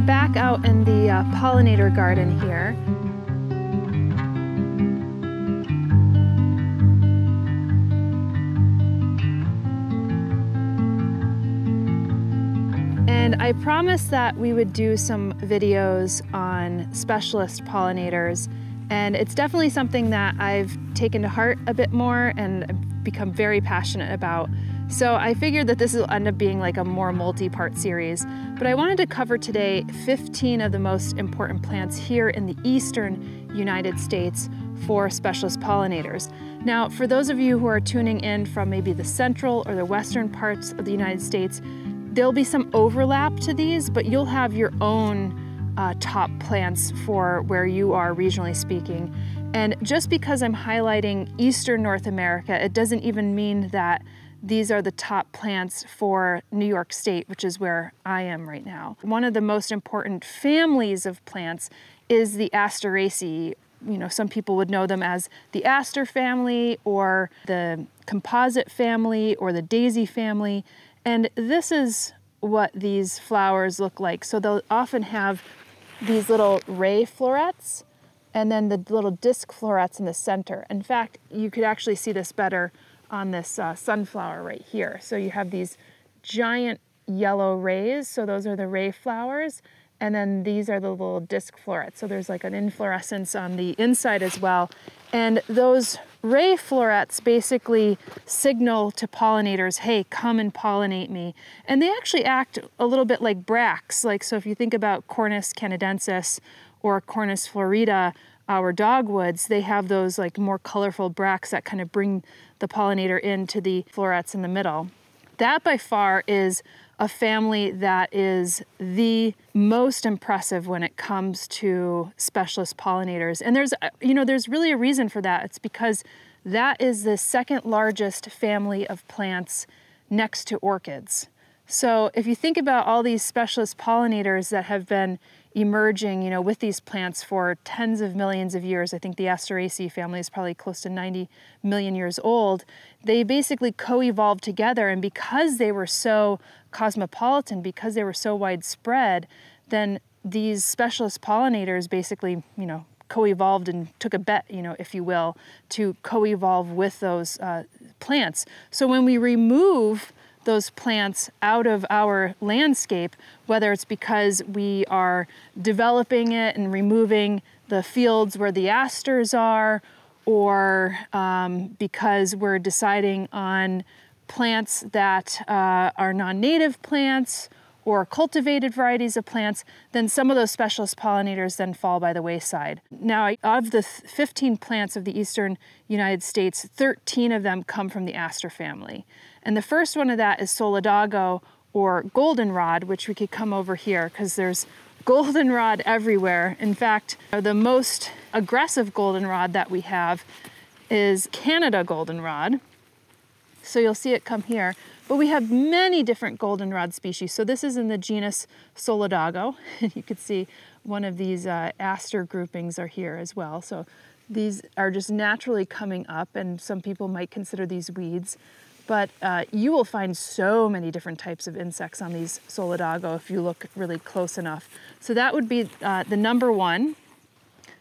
we're back out in the uh, pollinator garden here. And I promised that we would do some videos on specialist pollinators. And it's definitely something that I've taken to heart a bit more and become very passionate about. So I figured that this will end up being like a more multi-part series, but I wanted to cover today 15 of the most important plants here in the eastern United States for specialist pollinators. Now, for those of you who are tuning in from maybe the central or the western parts of the United States, there'll be some overlap to these, but you'll have your own uh, top plants for where you are regionally speaking. And just because I'm highlighting Eastern North America, it doesn't even mean that these are the top plants for New York State, which is where I am right now. One of the most important families of plants is the Asteraceae. You know, some people would know them as the aster family or the composite family or the daisy family. And this is what these flowers look like. So they'll often have these little ray florets and then the little disc florets in the center. In fact, you could actually see this better on this uh, sunflower right here. So you have these giant yellow rays. So those are the ray flowers. And then these are the little disc florets. So there's like an inflorescence on the inside as well. And those ray florets basically signal to pollinators, hey, come and pollinate me. And they actually act a little bit like bracts. Like, so if you think about Cornus canadensis or Cornus florida, our dogwoods, they have those like more colorful bracts that kind of bring the pollinator into the florets in the middle. That by far is a family that is the most impressive when it comes to specialist pollinators. And there's, uh, you know, there's really a reason for that. It's because that is the second largest family of plants next to orchids. So if you think about all these specialist pollinators that have been emerging, you know, with these plants for tens of millions of years. I think the Asteraceae family is probably close to 90 million years old. They basically co-evolved together and because they were so cosmopolitan, because they were so widespread, then these specialist pollinators basically, you know, co-evolved and took a bet, you know, if you will, to co-evolve with those uh, plants. So when we remove those plants out of our landscape, whether it's because we are developing it and removing the fields where the asters are, or um, because we're deciding on plants that uh, are non-native plants or cultivated varieties of plants, then some of those specialist pollinators then fall by the wayside. Now, of the 15 plants of the eastern United States, 13 of them come from the aster family. And the first one of that is solidago or goldenrod, which we could come over here because there's goldenrod everywhere. In fact, the most aggressive goldenrod that we have is Canada goldenrod. So you'll see it come here. But we have many different goldenrod species. So this is in the genus Solidago. you can see one of these uh, aster groupings are here as well. So these are just naturally coming up and some people might consider these weeds. But uh, you will find so many different types of insects on these Solidago if you look really close enough. So that would be uh, the number one.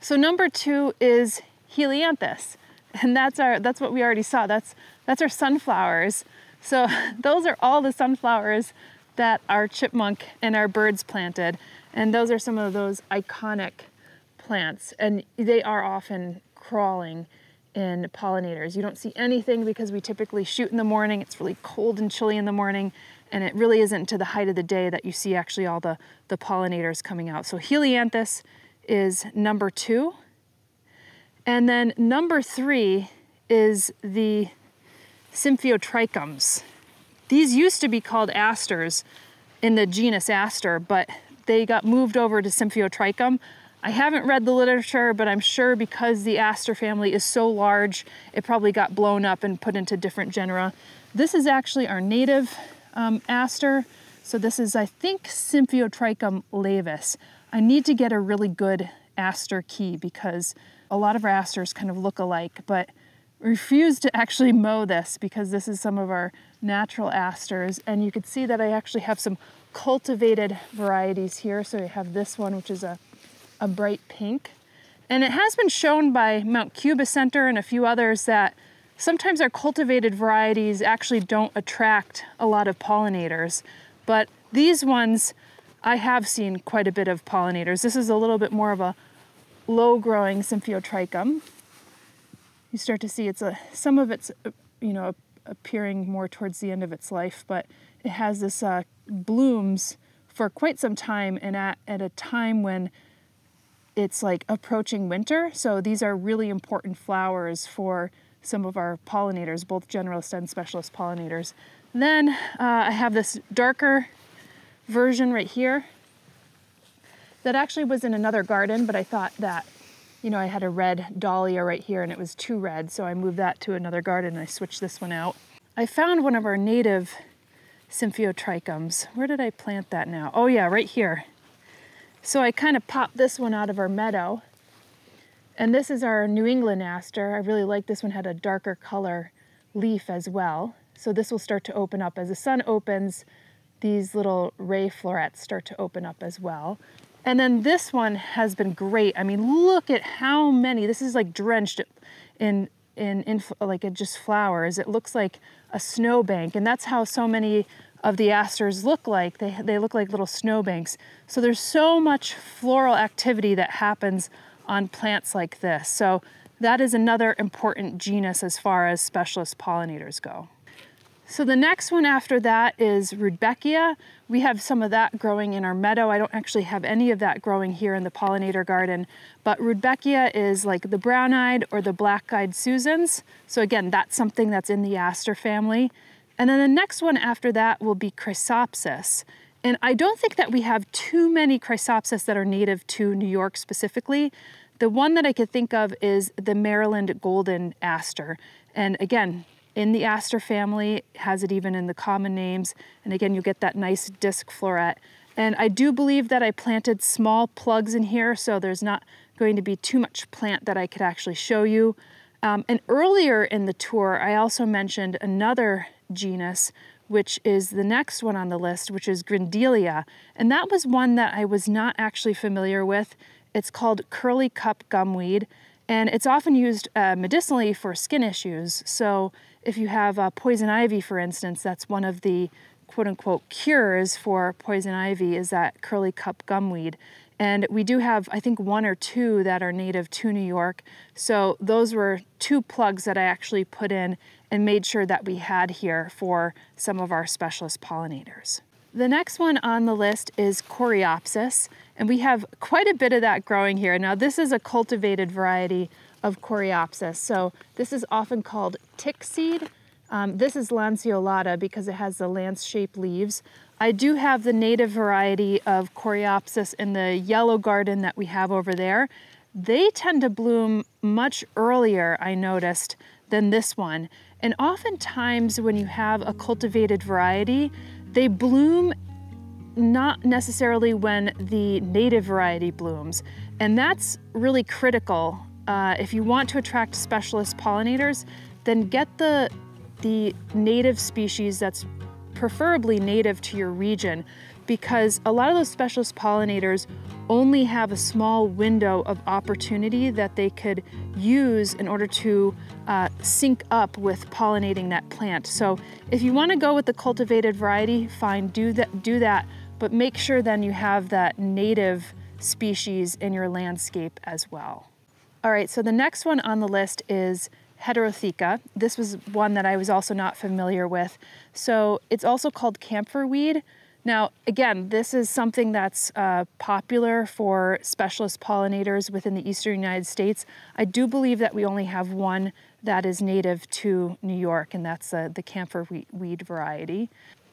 So number two is Helianthus. And that's our that's what we already saw. That's that's our sunflowers. So those are all the sunflowers that our chipmunk and our birds planted. And those are some of those iconic plants. And they are often crawling in pollinators. You don't see anything because we typically shoot in the morning. It's really cold and chilly in the morning and it really isn't to the height of the day that you see actually all the, the pollinators coming out. So Helianthus is number two. And then number three is the Symphyotrichums. These used to be called asters in the genus Aster, but they got moved over to Symphyotrichum I haven't read the literature, but I'm sure because the aster family is so large, it probably got blown up and put into different genera. This is actually our native um, aster. So this is, I think, Symphyotrichum laevis. I need to get a really good aster key because a lot of our asters kind of look alike, but refuse to actually mow this because this is some of our natural asters. And you can see that I actually have some cultivated varieties here. So I have this one, which is a, a bright pink. And it has been shown by Mount Cuba Center and a few others that sometimes our cultivated varieties actually don't attract a lot of pollinators. But these ones, I have seen quite a bit of pollinators. This is a little bit more of a low growing Symphyotrichum. You start to see it's a, some of it's, you know, appearing more towards the end of its life, but it has this uh, blooms for quite some time and at, at a time when it's like approaching winter. So these are really important flowers for some of our pollinators, both generalist and specialist pollinators. Then uh, I have this darker version right here that actually was in another garden, but I thought that, you know, I had a red dahlia right here and it was too red, so I moved that to another garden and I switched this one out. I found one of our native Symphyotrichums. Where did I plant that now? Oh yeah, right here. So I kind of popped this one out of our meadow. And this is our New England aster. I really like this one, had a darker color leaf as well. So this will start to open up. As the sun opens, these little ray florets start to open up as well. And then this one has been great. I mean, look at how many, this is like drenched in, in, in like it just flowers. It looks like a snowbank. And that's how so many of the asters look like. They, they look like little snowbanks. So there's so much floral activity that happens on plants like this. So that is another important genus as far as specialist pollinators go. So the next one after that is Rudbeckia. We have some of that growing in our meadow. I don't actually have any of that growing here in the pollinator garden, but Rudbeckia is like the brown-eyed or the black-eyed Susans. So again, that's something that's in the aster family. And then the next one after that will be Chrysopsis. And I don't think that we have too many Chrysopsis that are native to New York specifically. The one that I could think of is the Maryland Golden Aster. And again, in the aster family, has it even in the common names. And again, you get that nice disc floret. And I do believe that I planted small plugs in here, so there's not going to be too much plant that I could actually show you. Um, and earlier in the tour, I also mentioned another genus, which is the next one on the list, which is Grindelia. And that was one that I was not actually familiar with. It's called curly cup gumweed, and it's often used uh, medicinally for skin issues. So if you have uh, poison ivy, for instance, that's one of the quote unquote cures for poison ivy is that curly cup gumweed. And we do have, I think, one or two that are native to New York. So those were two plugs that I actually put in and made sure that we had here for some of our specialist pollinators. The next one on the list is Coreopsis, and we have quite a bit of that growing here. Now this is a cultivated variety of Coreopsis. So this is often called tick seed. Um, this is lanceolata because it has the lance-shaped leaves. I do have the native variety of Coreopsis in the yellow garden that we have over there. They tend to bloom much earlier, I noticed, than this one. And oftentimes when you have a cultivated variety, they bloom not necessarily when the native variety blooms. And that's really critical uh, if you want to attract specialist pollinators, then get the, the native species that's preferably native to your region because a lot of those specialist pollinators only have a small window of opportunity that they could use in order to uh, sync up with pollinating that plant. So if you want to go with the cultivated variety, fine, do that, do that, but make sure then you have that native species in your landscape as well. All right, so the next one on the list is Heterotheca. This was one that I was also not familiar with. So it's also called camphor weed. Now, again, this is something that's uh, popular for specialist pollinators within the eastern United States. I do believe that we only have one that is native to New York, and that's uh, the camphor weed variety.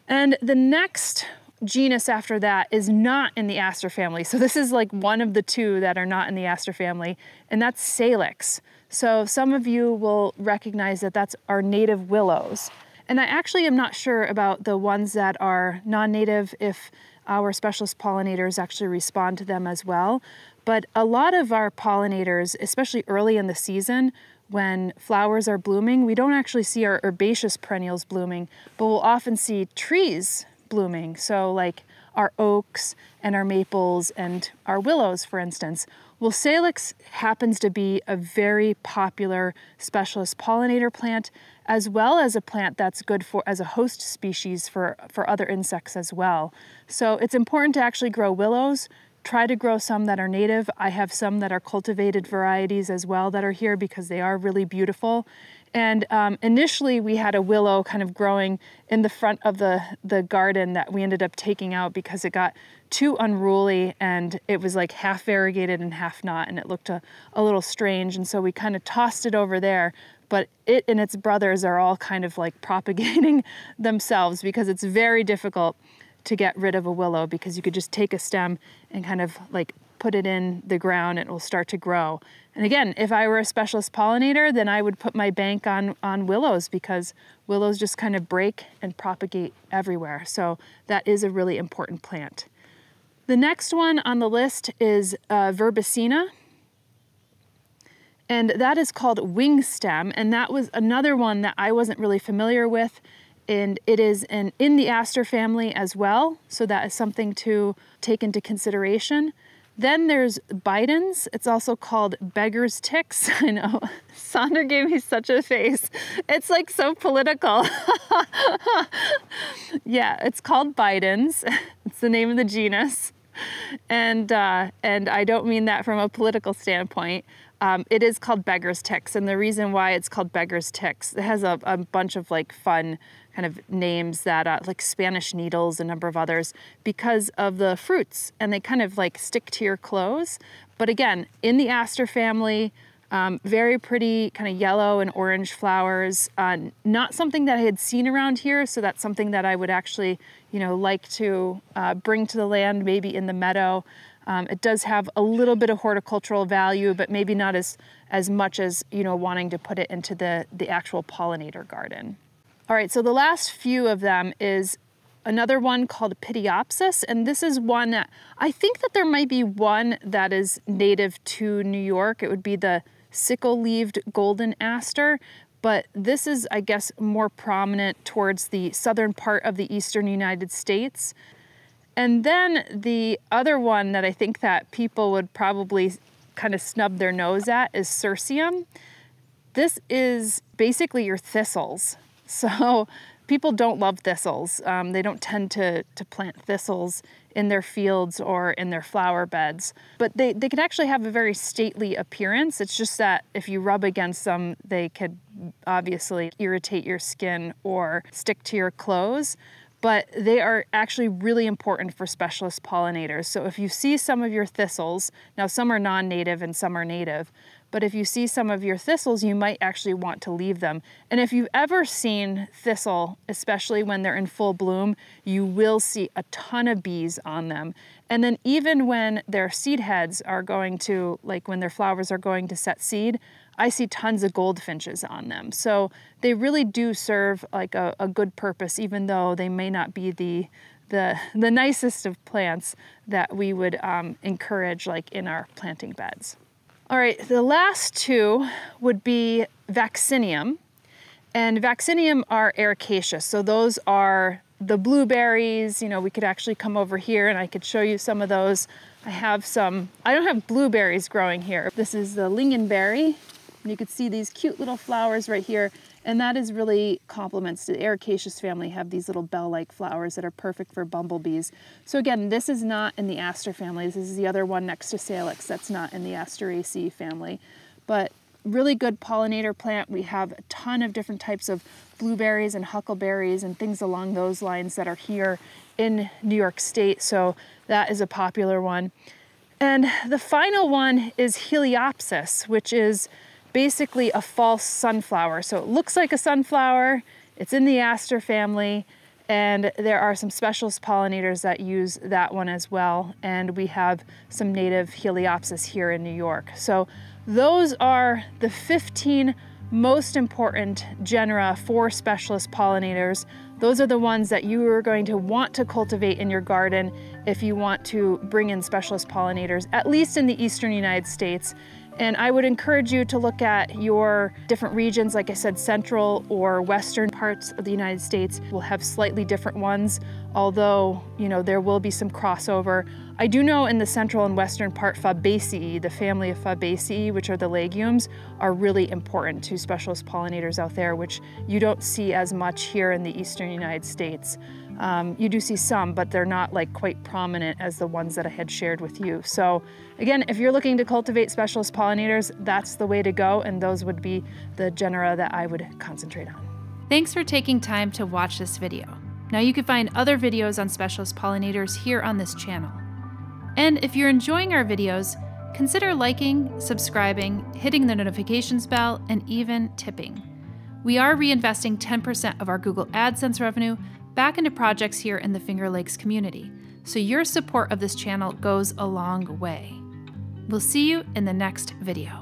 And the next genus after that is not in the aster family. So this is like one of the two that are not in the aster family, and that's Salix. So some of you will recognize that that's our native willows. And I actually am not sure about the ones that are non-native if our specialist pollinators actually respond to them as well. But a lot of our pollinators, especially early in the season, when flowers are blooming, we don't actually see our herbaceous perennials blooming, but we'll often see trees blooming. So like our oaks and our maples and our willows, for instance. Well, Salix happens to be a very popular specialist pollinator plant, as well as a plant that's good for as a host species for, for other insects as well. So it's important to actually grow willows. Try to grow some that are native. I have some that are cultivated varieties as well that are here because they are really beautiful. And um, initially we had a willow kind of growing in the front of the, the garden that we ended up taking out because it got too unruly and it was like half variegated and half not and it looked a, a little strange. And so we kind of tossed it over there, but it and its brothers are all kind of like propagating themselves because it's very difficult to get rid of a willow because you could just take a stem and kind of like put it in the ground and it will start to grow. And again, if I were a specialist pollinator, then I would put my bank on, on willows because willows just kind of break and propagate everywhere. So that is a really important plant. The next one on the list is uh, Verbesina. And that is called wing stem. And that was another one that I wasn't really familiar with. And it is in, in the aster family as well. So that is something to take into consideration. Then there's Bidens. It's also called beggar's ticks. I know. Sandra gave me such a face. It's like so political. yeah, it's called Bidens. It's the name of the genus. And, uh, and I don't mean that from a political standpoint. Um, it is called beggar's ticks. And the reason why it's called beggar's ticks, it has a, a bunch of like fun kind of names that uh, like Spanish needles, a number of others, because of the fruits and they kind of like stick to your clothes. But again, in the aster family, um, very pretty kind of yellow and orange flowers. Uh, not something that I had seen around here, so that's something that I would actually, you know, like to uh, bring to the land, maybe in the meadow. Um, it does have a little bit of horticultural value, but maybe not as as much as you know wanting to put it into the the actual pollinator garden. All right, so the last few of them is another one called Pityopsis, and this is one that I think that there might be one that is native to New York. It would be the sickle-leaved golden aster, but this is, I guess, more prominent towards the southern part of the eastern United States. And then the other one that I think that people would probably kind of snub their nose at is Cirsium. This is basically your thistles. So people don't love thistles. Um, they don't tend to, to plant thistles in their fields or in their flower beds, but they, they can actually have a very stately appearance. It's just that if you rub against them, they could obviously irritate your skin or stick to your clothes but they are actually really important for specialist pollinators. So if you see some of your thistles, now some are non-native and some are native, but if you see some of your thistles, you might actually want to leave them. And if you've ever seen thistle, especially when they're in full bloom, you will see a ton of bees on them. And then even when their seed heads are going to, like when their flowers are going to set seed, I see tons of goldfinches on them. So they really do serve like a, a good purpose, even though they may not be the the, the nicest of plants that we would um, encourage like in our planting beds. All right, the last two would be vaccinium. And vaccinium are ericaceous. So those are the blueberries. You know, we could actually come over here and I could show you some of those. I have some, I don't have blueberries growing here. This is the lingonberry. You can see these cute little flowers right here. And that is really compliments to the Ericaceous family have these little bell-like flowers that are perfect for bumblebees. So again, this is not in the Aster family. This is the other one next to Salix that's not in the Asteraceae family. But really good pollinator plant. We have a ton of different types of blueberries and huckleberries and things along those lines that are here in New York State. So that is a popular one. And the final one is Heliopsis, which is basically a false sunflower. So it looks like a sunflower, it's in the aster family, and there are some specialist pollinators that use that one as well. And we have some native Heliopsis here in New York. So those are the 15 most important genera for specialist pollinators. Those are the ones that you are going to want to cultivate in your garden if you want to bring in specialist pollinators, at least in the eastern United States. And I would encourage you to look at your different regions. Like I said, central or western parts of the United States will have slightly different ones, although, you know, there will be some crossover. I do know in the central and western part, Fabaceae, the family of Fabaceae, which are the legumes, are really important to specialist pollinators out there, which you don't see as much here in the eastern United States. Um, you do see some, but they're not like quite prominent as the ones that I had shared with you. So again, if you're looking to cultivate specialist pollinators, that's the way to go, and those would be the genera that I would concentrate on. Thanks for taking time to watch this video. Now you can find other videos on specialist pollinators here on this channel. And if you're enjoying our videos, consider liking, subscribing, hitting the notifications bell, and even tipping. We are reinvesting 10% of our Google AdSense revenue back into projects here in the Finger Lakes community, so your support of this channel goes a long way. We'll see you in the next video.